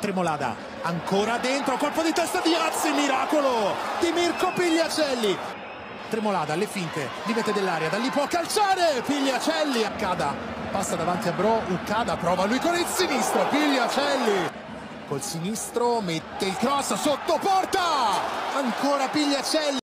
Tremolada ancora dentro, colpo di testa di Azzi, miracolo di Mirko Pigliacelli. Tremolada alle finte, limite dell'aria, da lì può calciare, Pigliacelli, Accada, passa davanti a Bro, Uccada prova lui con il sinistro, Pigliacelli, col sinistro mette il cross sotto porta, ancora Pigliacelli.